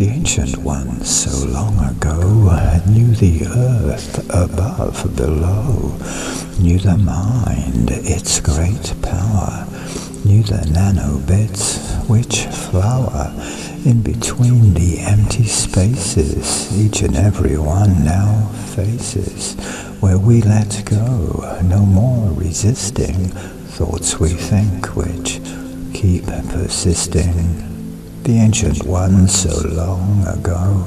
The ancient ones so long ago knew the earth above, below, knew the mind, its great power, knew the nanobits which flower in between the empty spaces each and every one now faces, where we let go, no more resisting thoughts we think which keep persisting the ancient ones so long ago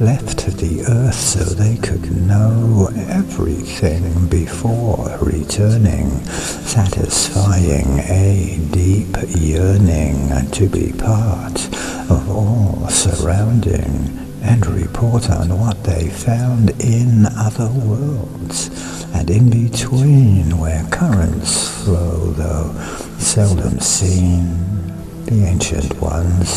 left the earth so they could know everything before returning, satisfying a deep yearning to be part of all surrounding and report on what they found in other worlds. And in between where currents flow though seldom seen the ancient ones,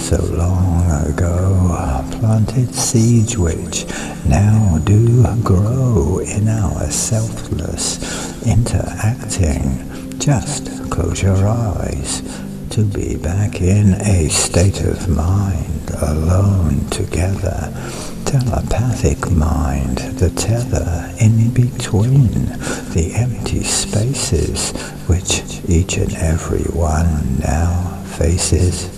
so long ago, planted seeds which now do grow in our selfless interacting. Just close your eyes to be back in a state of mind, alone together. Telepathic mind, the tether in between the empty which each and every one now faces